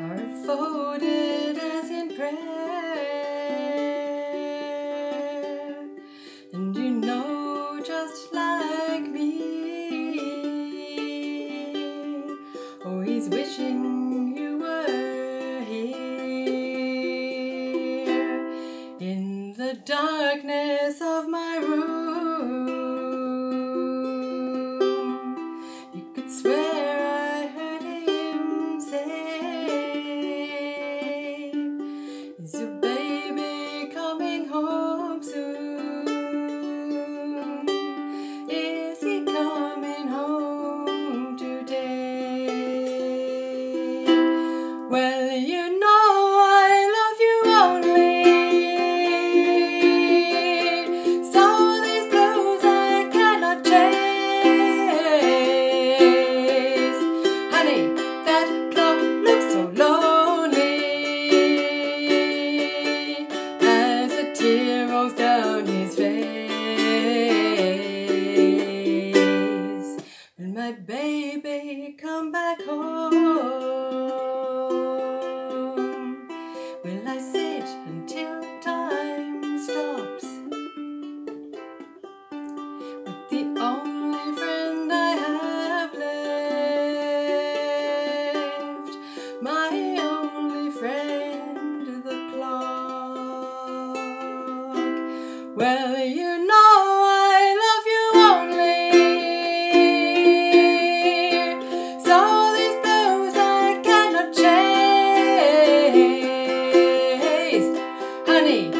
are folded as in prayer, and you know just like me, always wishing you were here in the darkness of my room. Well, you know I love you only. So these blues I cannot chase. Honey.